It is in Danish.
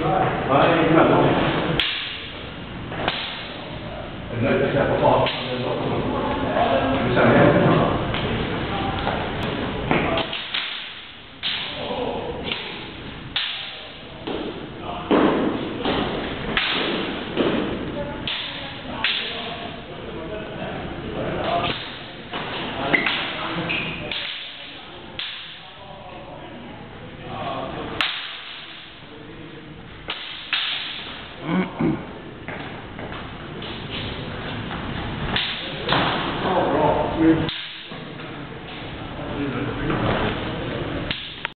Nej, ikke med Den er nødt til at oh,